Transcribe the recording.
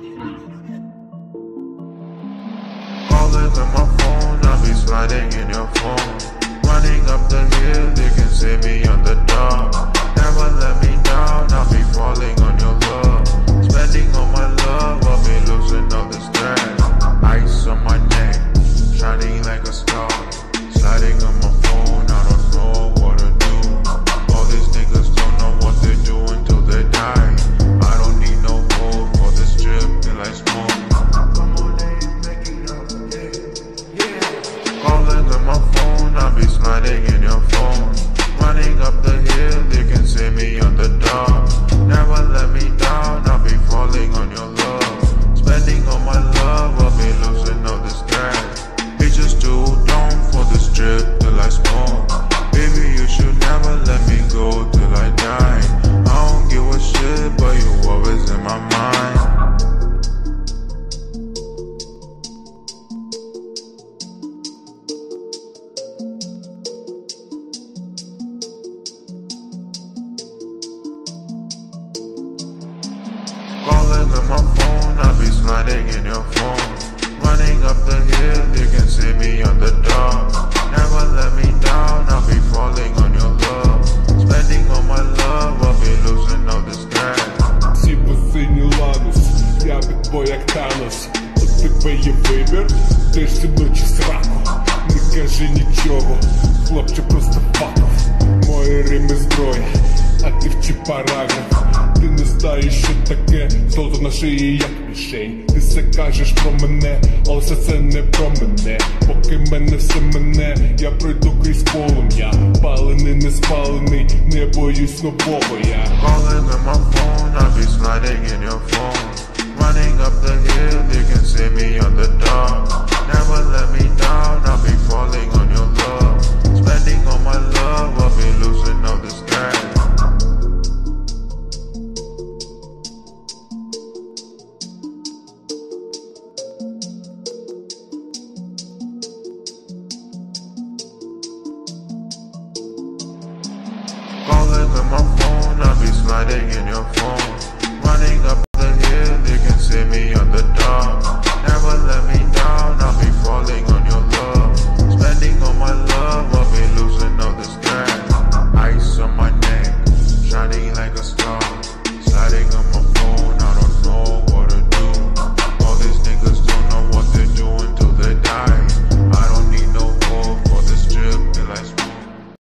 Calling on my phone, I be sliding in your phone. Running up the hill, you can see me on the dark. Never let me down. Calling on my phone, I'll be sliding in your phone. Running up the hill, you can see me on the dark. Never let me down, I'll be falling on your love. Spending all my love, I'll be losing all this stress. Сіво синій ладус, я від твоя Танос У тебе є вибір, ти ж ночі сраку Не кажи нічого, хлопче просто факов Мої рими зброя, а ти вчи параграф Золото на шиї, як мішень. Ти все кажеш про мене, але все це не про мене. Поки мене все мене, я пройду крізь полум'я. Палений, не спалений, не боюсь нового я. Calling on my phone, I'll be sliding in your phone. Running up the hill, My phone, I'll be sliding in your phone. Running up